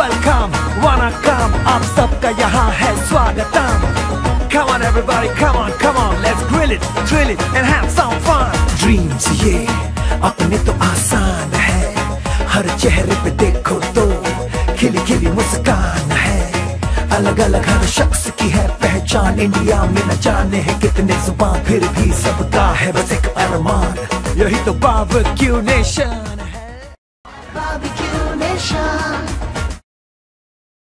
Welcome वाना काम आप सबका यहाँ है स्वागतम। Come on everybody, come on, come on, let's grill it, drill it and have some fun. Dreams ये अपने तो आसान है। हर चेहरे पे देखो तो खिली खिली मुस्कान है। अलग अलग हर शख्स की है पहचान। इंडिया में न जाने हैं कितने ज़ुबान फिर भी सबका है बस एक अरमान। यही तो बाबक्यू नेशन है। Barbecue. Nation.